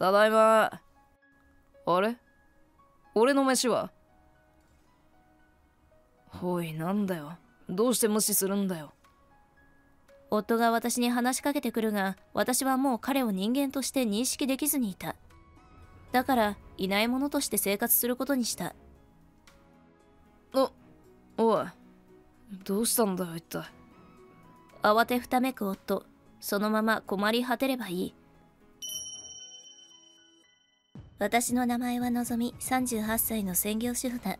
ただいま。あれ？俺の飯は？おいなんだよ。どうして無視するんだよ。夫が私に話しかけてくるが私はもう彼を人間として認識できずにいた。だからいないものとして生活することにした。おおい。どうしたんだよ一体。慌てふためく夫。そのまま困り果てればいい私の名前はのぞみ38歳の専業主婦だ。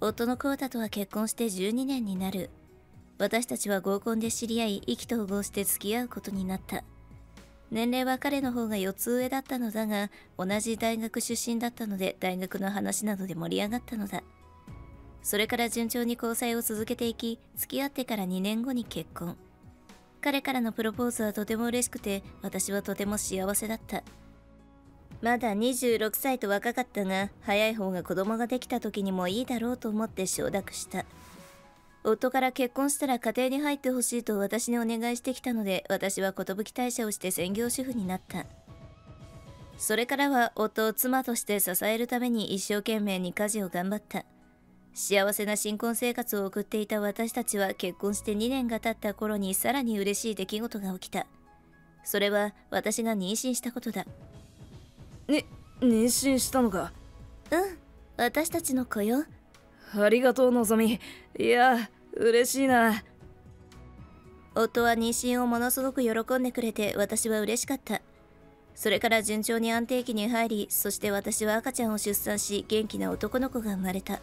夫のコータとは結婚して12年になる。私たちは合コンで知り合い意気投合して付き合うことになった。年齢は彼の方が4つ上だったのだが同じ大学出身だったので大学の話などで盛り上がったのだ。それから順調に交際を続けていき付き合ってから2年後に結婚。彼からのプロポーズはとても嬉しくて私はとても幸せだった。まだ26歳と若かったが早い方が子供ができた時にもいいだろうと思って承諾した。夫から結婚したら家庭に入ってほしいと私にお願いしてきたので私は寿退社をして専業主婦になった。それからは夫を妻として支えるために一生懸命に家事を頑張った。幸せな新婚生活を送っていた私たちは結婚して2年が経った頃にさらに嬉しい出来事が起きた。それは私が妊娠したことだ。ね妊娠したのか？うん私たちの子よ。ありがとうのぞみ。いや嬉しいな。夫は妊娠をものすごく喜んでくれて私は嬉しかった。それから順調に安定期に入りそして私は赤ちゃんを出産し元気な男の子が生まれた。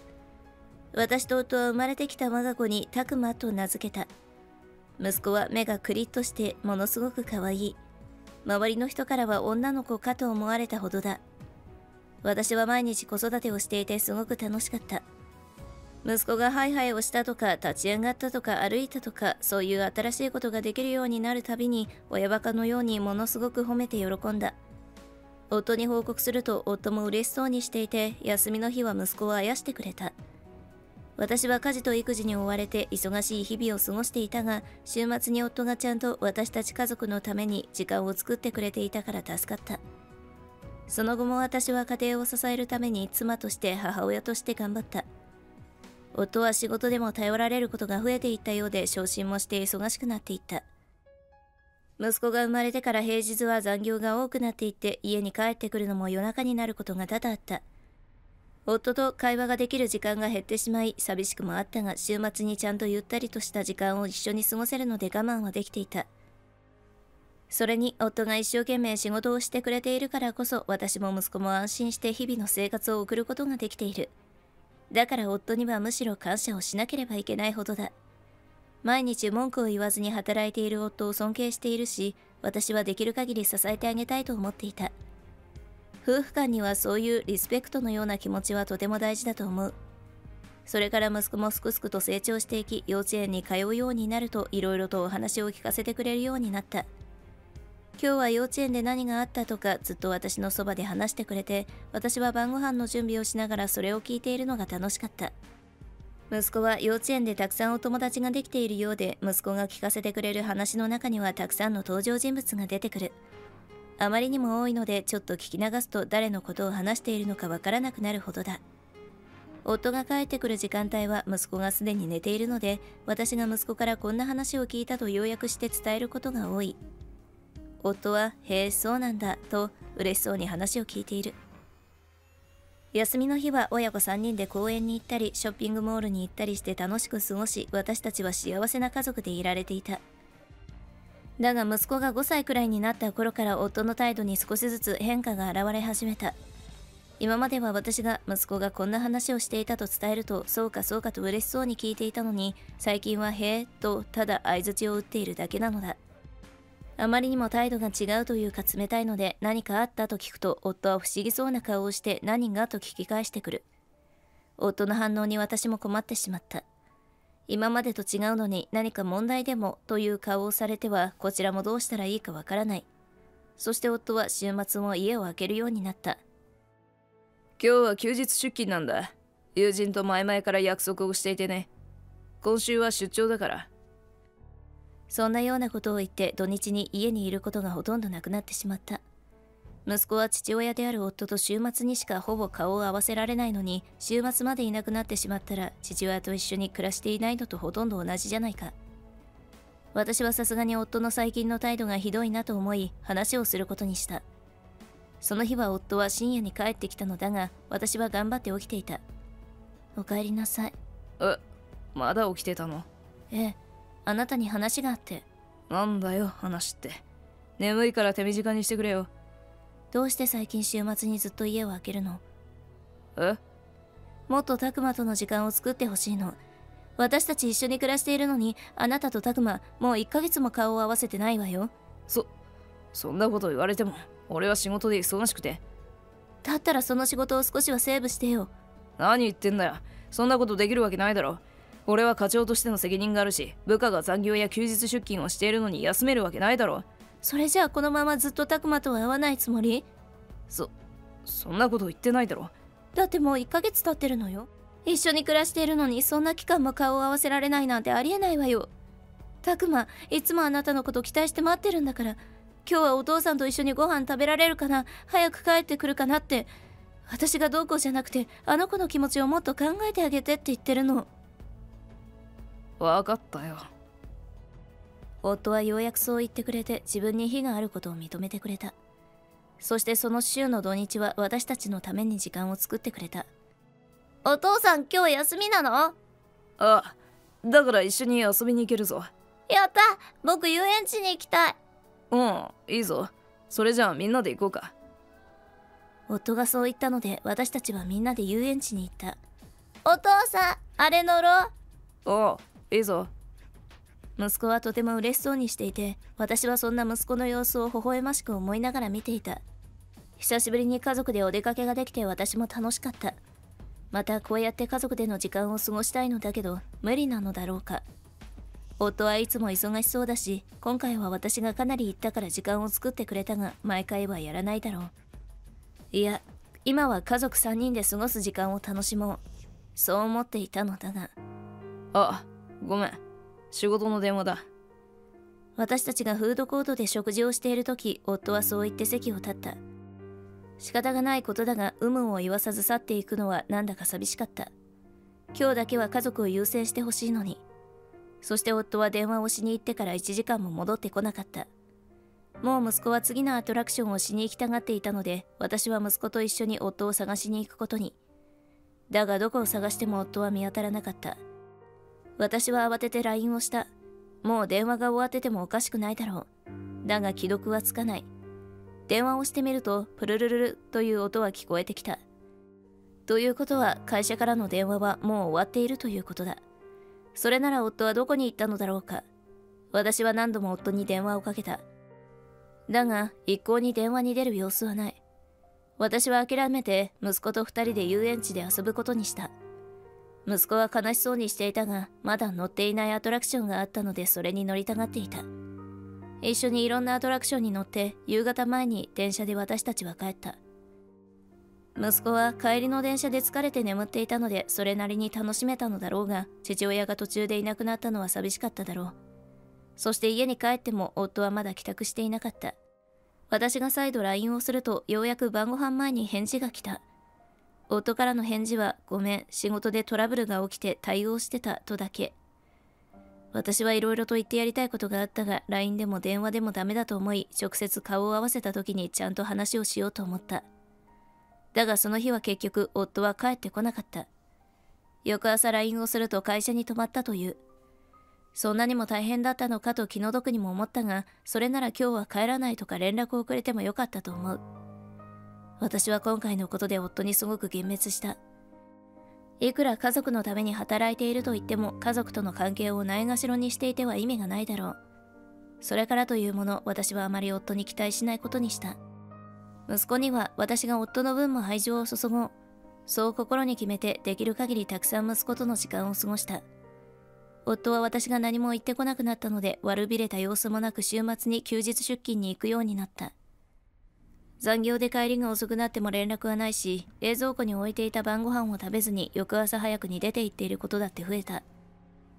私と夫は生まれてきた我が子にタクマと名付けた。息子は目がクリッとしてものすごく可愛い周りの人からは女の子かと思われたほどだ。私は毎日子育てをしていてすごく楽しかった。息子がハイハイをしたとか立ち上がったとか歩いたとかそういう新しいことができるようになるたびに親バカのようにものすごく褒めて喜んだ。夫に報告すると夫も嬉しそうにしていて休みの日は息子をあやしてくれた。私は家事と育児に追われて忙しい日々を過ごしていたが週末に夫がちゃんと私たち家族のために時間を作ってくれていたから助かった。その後も私は家庭を支えるために妻として母親として頑張った。夫は仕事でも頼られることが増えていったようで昇進もして忙しくなっていった。息子が生まれてから平日は残業が多くなっていって家に帰ってくるのも夜中になることが多々あった。夫と会話ができる時間が減ってしまい寂しくもあったが週末にちゃんとゆったりとした時間を一緒に過ごせるので我慢はできていたそれに夫が一生懸命仕事をしてくれているからこそ私も息子も安心して日々の生活を送ることができているだから夫にはむしろ感謝をしなければいけないほどだ。毎日文句を言わずに働いている夫を尊敬しているし、私はできる限り支えてあげたいと思っていた。夫婦間にはそういうリスペクトのような気持ちはとても大事だと思う。それから息子もすくすくと成長していき、幼稚園に通うようになるといろいろとお話を聞かせてくれるようになった。今日は幼稚園で何があったとかずっと私のそばで話してくれて私は晩ご飯の準備をしながらそれを聞いているのが楽しかった息子は幼稚園でたくさんお友達ができているようで息子が聞かせてくれる話の中にはたくさんの登場人物が出てくるあまりにも多いのでちょっと聞き流すと誰のことを話しているのかわからなくなるほどだ。夫が帰ってくる時間帯は息子がすでに寝ているので私が息子からこんな話を聞いたと要約して伝えることが多い。夫は「へえそうなんだ」と嬉しそうに話を聞いている。休みの日は親子3人で公園に行ったりショッピングモールに行ったりして楽しく過ごし私たちは幸せな家族でいられていた。だが息子が5歳くらいになった頃から夫の態度に少しずつ変化が現れ始めた。今までは私が息子がこんな話をしていたと伝えるとそうかそうかと嬉しそうに聞いていたのに最近はへえとただ相づちを打っているだけなのだ。あまりにも態度が違うというか冷たいので何かあったと聞くと夫は不思議そうな顔をして何がと聞き返してくる。夫の反応に私も困ってしまった。今までと違うのに何か問題でもという顔をされてはこちらもどうしたらいいかわからない。そして夫は週末も家を空けるようになった。今日は休日出勤なんだ。友人と前々から約束をしていてね。今週は出張だから。そんなようなことを言って土日に家にいることがほとんどなくなってしまった息子は父親である夫と週末にしかほぼ顔を合わせられないのに週末までいなくなってしまったら父親と一緒に暮らしていないのとほとんど同じじゃないか。私はさすがに夫の最近の態度がひどいなと思い話をすることにした。その日は夫は深夜に帰ってきたのだが私は頑張って起きていた。お帰りなさい。えまだ起きてたの？ええあなたに話があって。なんだよ話って。眠いから手短にしてくれよどうして最近週末にずっと家を空けるの？え？もっとタクマとの時間を作ってほしいの。私たち一緒に暮らしているのにあなたとタクマもう1ヶ月も顔を合わせてないわよ。そそんなこと言われても俺は仕事で忙しくて。だったらその仕事を少しはセーブしてよ。何言ってんだよ。そんなことできるわけないだろ。俺は課長としての責任があるし部下が残業や休日出勤をしているのに休めるわけないだろそれじゃあこのままずっとタクマとは会わないつもり？そそんなこと言ってないだろ。だってもう1ヶ月経ってるのよ。一緒に暮らしているのにそんな期間も顔を合わせられないなんてありえないわよ。タクマいつもあなたのこと期待して待ってるんだから今日はお父さんと一緒にご飯食べられるかな？早く帰ってくるかなって。私がどうこうじゃなくてあの子の気持ちをもっと考えてあげてって言ってるの。分かったよ夫はようやくそう言ってくれて自分に非があることを認めてくれた。そしてその週の土日は私たちのために時間を作ってくれた。お父さん今日休みなの？ああだから一緒に遊びに行けるぞ。やった。僕遊園地に行きたい。うんいいぞ。それじゃあみんなで行こうか。夫がそう言ったので私たちはみんなで遊園地に行った。お父さんあれ乗ろう。おういいぞ息子はとても嬉しそうにしていて私はそんな息子の様子を微笑ましく思いながら見ていた。久しぶりに家族でお出かけができて私も楽しかった。またこうやって家族での時間を過ごしたいのだけど無理なのだろうか。夫はいつも忙しそうだし今回は私がかなり行ったから時間を作ってくれたが毎回はやらないだろう。いや今は家族3人で過ごす時間を楽しもう。そう思っていたのだが。あごめん。仕事の電話だ。私たちがフードコートで食事をしている時夫はそう言って席を立った。仕方がないことだが有無を言わさず去っていくのはなんだか寂しかった。今日だけは家族を優先してほしいのに。そして夫は電話をしに行ってから1時間も戻ってこなかった。もう息子は次のアトラクションをしに行きたがっていたので私は息子と一緒に夫を探しに行くことに。だがどこを探しても夫は見当たらなかった。私は慌てて LINE をした。もう電話が終わっててもおかしくないだろう。だが既読はつかない。電話をしてみるとプルルルルという音は聞こえてきた。ということは会社からの電話はもう終わっているということだ。それなら夫はどこに行ったのだろうか。私は何度も夫に電話をかけた。だが一向に電話に出る様子はない。私は諦めて息子と二人で遊園地で遊ぶことにした。息子は悲しそうにしていたがまだ乗っていないアトラクションがあったのでそれに乗りたがっていた。一緒にいろんなアトラクションに乗って夕方前に電車で私たちは帰った。息子は帰りの電車で疲れて眠っていたのでそれなりに楽しめたのだろうが父親が途中でいなくなったのは寂しかっただろう。そして家に帰っても夫はまだ帰宅していなかった。私が再度 LINE をするとようやく晩ご飯前に返事が来た。夫からの返事はごめん仕事でトラブルが起きて対応してたとだけ。私はいろいろと言ってやりたいことがあったが LINE でも電話でもダメだと思い直接顔を合わせた時にちゃんと話をしようと思った。だがその日は結局夫は帰ってこなかった。翌朝 LINE をすると会社に泊まったという。そんなにも大変だったのかと気の毒にも思ったがそれなら今日は帰らないとか連絡をくれてもよかったと思う。私は今回のことで夫にすごく幻滅した。いくら家族のために働いていると言っても家族との関係をないがしろにしていては意味がないだろう。それからというもの私はあまり夫に期待しないことにした。息子には私が夫の分も愛情を注ごう。そう心に決めてできる限りたくさん息子との時間を過ごした。夫は私が何も言ってこなくなったので悪びれた様子もなく週末に休日出勤に行くようになった。残業で帰りが遅くなっても連絡はないし冷蔵庫に置いていた晩ご飯を食べずに翌朝早くに出て行っていることだって増えた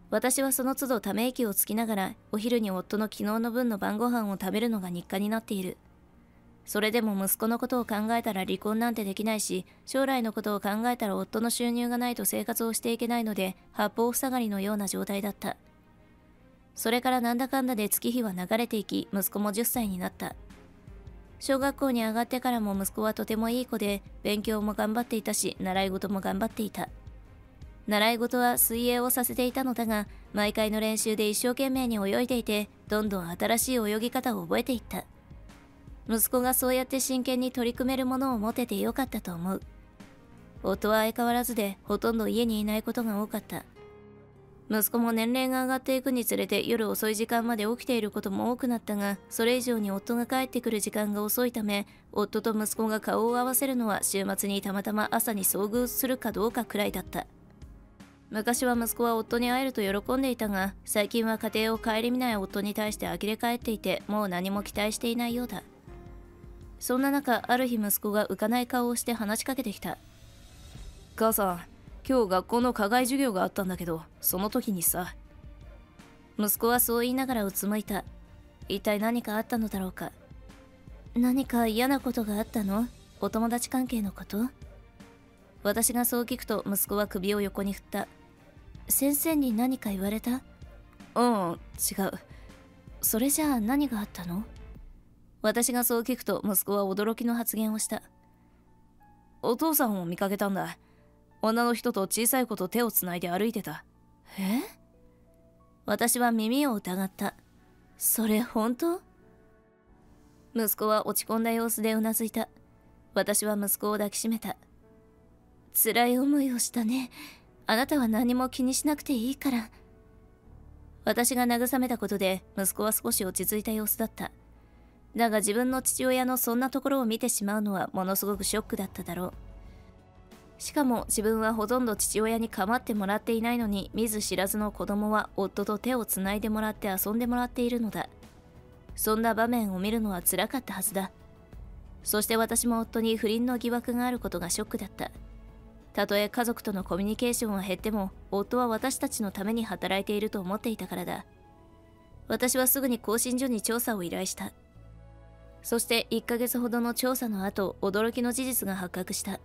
私はその都度ため息をつきながらお昼に夫の昨日の分の晩ご飯を食べるのが日課になっているそれでも息子のことを考えたら離婚なんてできないし、将来のことを考えたら夫の収入がないと生活をしていけないので、八方塞がりのような状態だった。それからなんだかんだで月日は流れていき、息子も10歳になった。小学校に上がってからも息子はとてもいい子で、勉強も頑張っていたし、習い事も頑張っていた。習い事は水泳をさせていたのだが、毎回の練習で一生懸命に泳いでいて、どんどん新しい泳ぎ方を覚えていった。息子がそうやって真剣に取り組めるものを持ててよかったと思う。夫は相変わらずでほとんど家にいないことが多かった。息子も年齢が上がっていくにつれて夜遅い時間まで起きていることも多くなったが、それ以上に夫が帰ってくる時間が遅いため、夫と息子が顔を合わせるのは週末にたまたま朝に遭遇するかどうかくらいだった。昔は息子は夫に会えると喜んでいたが、最近は家庭を顧みない夫に対して呆れ返っていて、もう何も期待していないようだ。そんな中ある日息子が浮かない顔をして話しかけてきた母さん今日学校の課外授業があったんだけどその時にさ息子はそう言いながらうつむいた。一体何かあったのだろうか。何か嫌なことがあったの？お友達関係のこと？私がそう聞くと息子は首を横に振った。先生に何か言われた？うん違う。それじゃあ何があったの？私がそう聞くと息子は驚きの発言をした。お父さんを見かけたんだ。女の人と小さい子と手をつないで歩いてた。え？私は耳を疑った。それ本当？息子は落ち込んだ様子でうなずいた。私は息子を抱きしめた。辛い思いをしたね。あなたは何も気にしなくていいから。私が慰めたことで息子は少し落ち着いた様子だった。だが自分の父親のそんなところを見てしまうのはものすごくショックだっただろう。しかも自分はほとんど父親に構ってもらっていないのに見ず知らずの子供は夫と手をつないでもらって遊んでもらっているのだ。そんな場面を見るのは辛かったはずだ。そして私も夫に不倫の疑惑があることがショックだった。たとえ家族とのコミュニケーションは減っても、夫は私たちのために働いていると思っていたからだ。私はすぐに更新所に調査を依頼した。そして1ヶ月ほどの調査の後、驚きの事実が発覚した。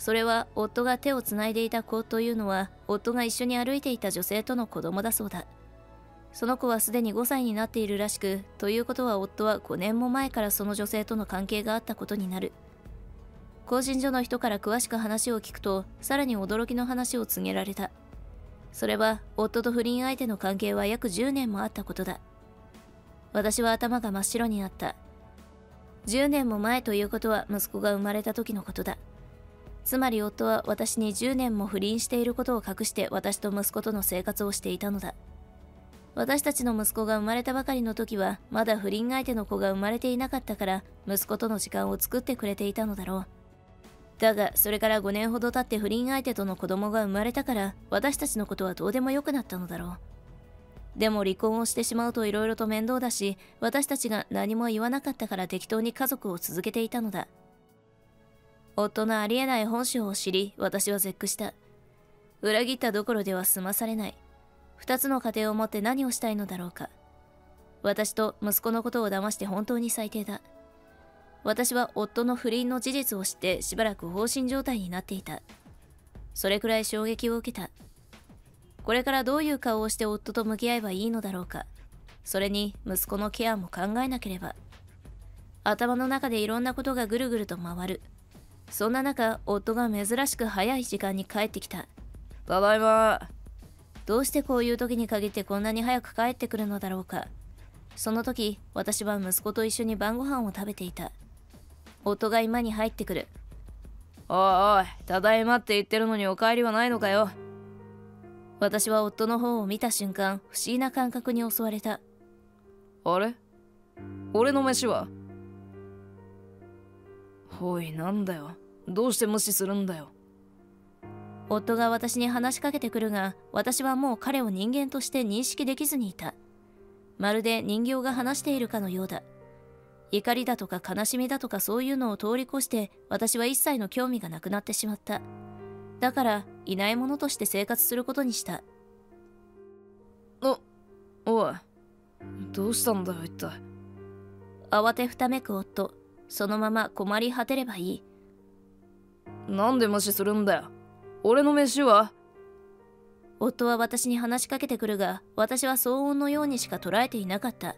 それは夫が手をつないでいた子というのは、夫が一緒に歩いていた女性との子供だそうだ。その子はすでに5歳になっているらしく、ということは夫は5年も前からその女性との関係があったことになる。更新所の人から詳しく話を聞くと、さらに驚きの話を告げられた。それは、夫と不倫相手の関係は約10年もあったことだ。私は頭が真っ白になった。10年も前ということは息子が生まれた時のことだ。つまり夫は私に10年も不倫していることを隠して私と息子との生活をしていたのだ。私たちの息子が生まれたばかりの時はまだ不倫相手の子が生まれていなかったから息子との時間を作ってくれていたのだろう。だがそれから5年ほど経って不倫相手との子供が生まれたから私たちのことはどうでもよくなったのだろう。でも離婚をしてしまうと色々と面倒だし、私たちが何も言わなかったから適当に家族を続けていたのだ。夫のありえない本性を知り、私は絶句した。裏切ったどころでは済まされない。二つの家庭を持って何をしたいのだろうか。私と息子のことを騙して本当に最低だ。私は夫の不倫の事実を知ってしばらく放心状態になっていた。それくらい衝撃を受けた。これからどういう顔をして夫と向き合えばいいのだろうか。それに息子のケアも考えなければ。頭の中でいろんなことがぐるぐると回る。そんな中、夫が珍しく早い時間に帰ってきた。ただいま。どうしてこういう時に限ってこんなに早く帰ってくるのだろうか。その時、私は息子と一緒に晩ご飯を食べていた。夫が居間に入ってくる。おいおい、ただいまって言ってるのにお帰りはないのかよ。私は夫の方を見た瞬間、不思議な感覚に襲われた。あれ？俺の飯は？おい、なんだよ。どうして無視するんだよ。夫が私に話しかけてくるが、私はもう彼を人間として認識できずにいた。まるで人形が話しているかのようだ。怒りだとか悲しみだとかそういうのを通り越して、私は一切の興味がなくなってしまった。だから、いないものとして生活することにした。お、おい。どうしたんだよ、一体。慌てふためく夫。そのまま困り果てればいいなんで無視するんだよ。俺の飯は？夫は私に話しかけてくるが私は騒音のようにしか捉えていなかった。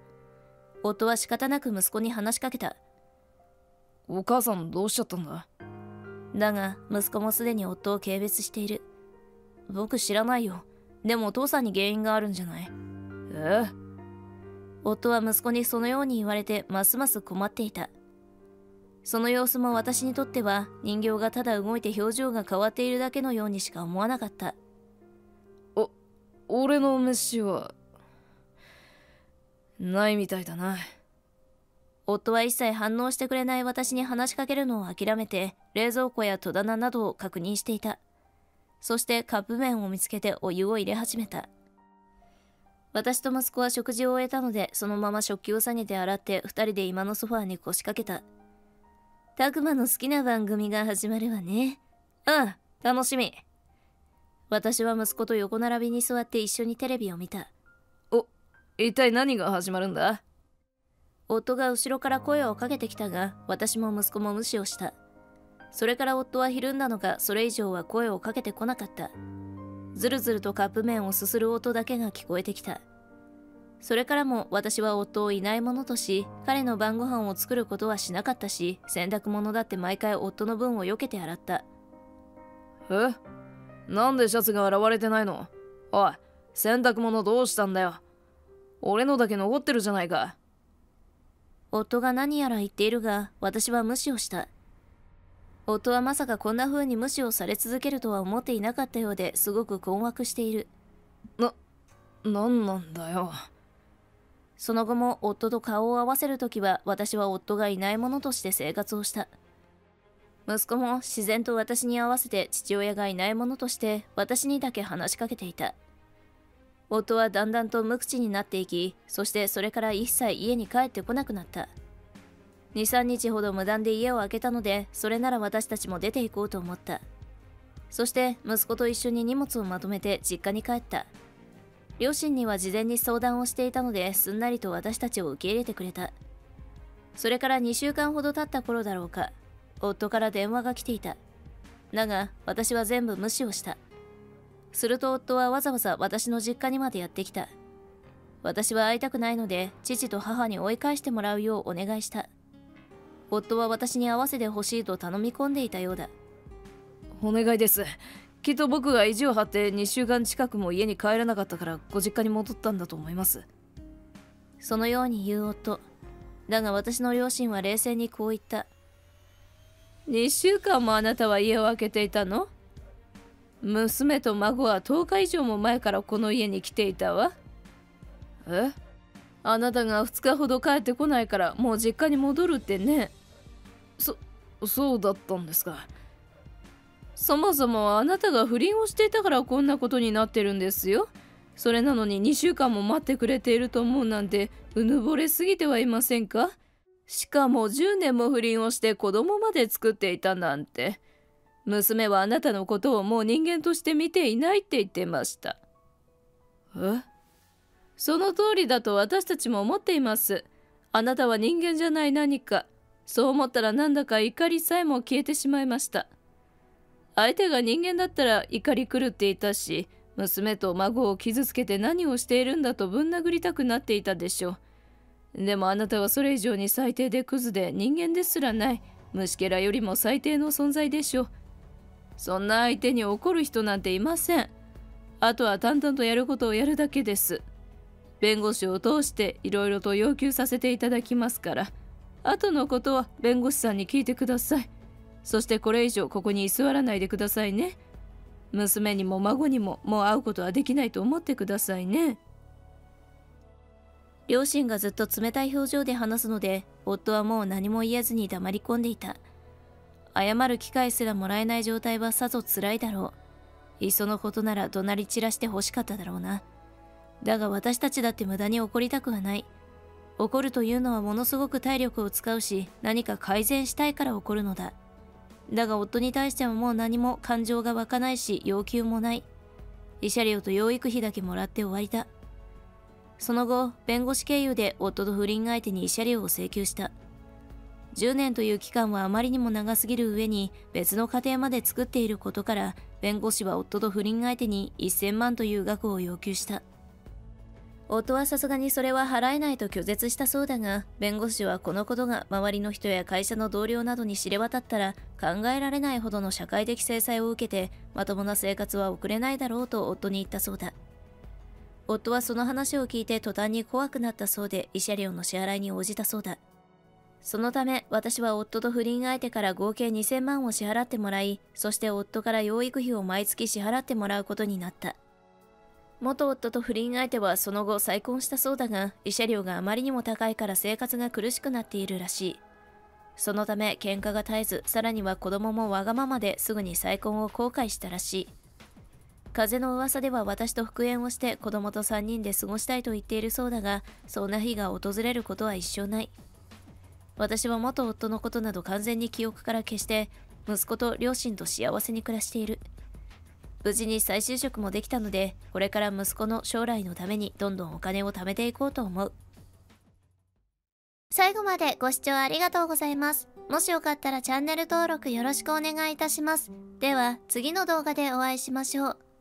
夫は仕方なく息子に話しかけた。お母さんどうしちゃったんだ？だが息子もすでに夫を軽蔑している。僕知らないよ。でもお父さんに原因があるんじゃない？え？夫は息子にそのように言われてますます困っていたその様子も私にとっては人形がただ動いて表情が変わっているだけのようにしか思わなかった。お俺の飯はないみたいだな。夫は一切反応してくれない私に話しかけるのを諦めて冷蔵庫や戸棚などを確認していた。そしてカップ麺を見つけてお湯を入れ始めた。私と息子は食事を終えたのでそのまま食器を下げて洗って二人で今のソファーに腰掛けたたくまの好きな番組が始まるわね。うん楽しみ。私は息子と横並びに座って一緒にテレビを見た。お一体何が始まるんだ？夫が後ろから声をかけてきたが私も息子も無視をした。それから夫はひるんだのかそれ以上は声をかけてこなかった。ずるずるとカップ麺をすする音だけが聞こえてきたそれからも私は夫をいないものとし彼の晩ご飯を作ることはしなかったし洗濯物だって毎回夫の分を避けて洗った。え？なんでシャツが現れてないの？おい洗濯物どうしたんだよ？俺のだけ残ってるじゃないか。夫が何やら言っているが私は無視をした。夫はまさかこんな風に無視をされ続けるとは思っていなかったようですごく困惑している。な何なんだよ？その後も夫と顔を合わせる時は私は夫がいないものとして生活をした。息子も自然と私に合わせて父親がいないものとして私にだけ話しかけていた。夫はだんだんと無口になっていきそしてそれから一切家に帰ってこなくなった。23日ほど無断で家を空けたのでそれなら私たちも出て行こうと思った。そして息子と一緒に荷物をまとめて実家に帰った。両親には事前に相談をしていたのですんなりと私たちを受け入れてくれた。それから2週間ほど経った頃だろうか夫から電話が来ていた。だが私は全部無視をした。すると夫はわざわざ私の実家にまでやってきた。私は会いたくないので父と母に追い返してもらうようお願いした。夫は私に会わせてほしいと頼み込んでいたようだ。お願いです。きっと僕が意地を張って2週間近くも家に帰らなかったからご実家に戻ったんだと思います。そのように言う夫だが私の両親は冷静にこう言った。2週間もあなたは家を空けていたの？娘と孫は10日以上も前からこの家に来ていたわ。え？あなたが2日ほど帰ってこないからもう実家に戻るってね。そそうだったんですか。そもそもあなたが不倫をしていたからこんなことになってるんですよ。それなのに2週間も待ってくれていると思うなんてうぬぼれすぎてはいませんか？しかも10年も不倫をして子供まで作っていたなんて。娘はあなたのことをもう人間として見ていないって言ってました。え？その通りだと私たちも思っています。あなたは人間じゃない何か。そう思ったらなんだか怒りさえも消えてしまいました。相手が人間だったら怒り狂っていたし娘と孫を傷つけて何をしているんだとぶん殴りたくなっていたでしょう。でもあなたはそれ以上に最低でクズで人間ですらない。虫けらよりも最低の存在でしょう。そんな相手に怒る人なんていません。あとは淡々とやることをやるだけです。弁護士を通していろいろと要求させていただきますから。後のことは弁護士さんに聞いてください。そしてこれ以上ここに居座らないでくださいね。娘にも孫にももう会うことはできないと思ってくださいね。両親がずっと冷たい表情で話すので夫はもう何も言えずに黙り込んでいた。謝る機会すらもらえない状態はさぞ辛いだろう。いっそのことなら怒鳴り散らして欲しかっただろうな。だが私たちだって無駄に怒りたくはない。怒るというのはものすごく体力を使うし何か改善したいから怒るのだ。だが夫に対してはもう何も感情が湧かないし要求もない。慰謝料と養育費だけもらって終わりだ。その後弁護士経由で夫と不倫相手に慰謝料を請求した。10年という期間はあまりにも長すぎる上に別の家庭まで作っていることから弁護士は夫と不倫相手に1000万という額を要求した。夫はさすがにそれは払えないと拒絶したそうだが弁護士はこのことが周りの人や会社の同僚などに知れ渡ったら考えられないほどの社会的制裁を受けてまともな生活は送れないだろうと夫に言ったそうだ。夫はその話を聞いて途端に怖くなったそうで慰謝料の支払いに応じたそうだ。そのため私は夫と不倫相手から合計2000万を支払ってもらいそして夫から養育費を毎月支払ってもらうことになった。元夫と不倫相手はその後再婚したそうだが慰謝料があまりにも高いから生活が苦しくなっているらしい。そのため喧嘩が絶えずさらには子供もわがままですぐに再婚を後悔したらしい。風の噂では私と復縁をして子供と3人で過ごしたいと言っているそうだがそんな日が訪れることは一生ない。私は元夫のことなど完全に記憶から消して、息子と両親と幸せに暮らしている。無事に再就職もできたので、これから息子の将来のためにどんどんお金を貯めていこうと思う。最後までご視聴ありがとうございます。もしよかったらチャンネル登録よろしくお願いいたします。では次の動画でお会いしましょう。